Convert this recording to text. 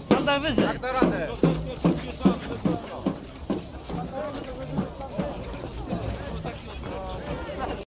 Standard wyżej. Jak da radę. Standard wyżej.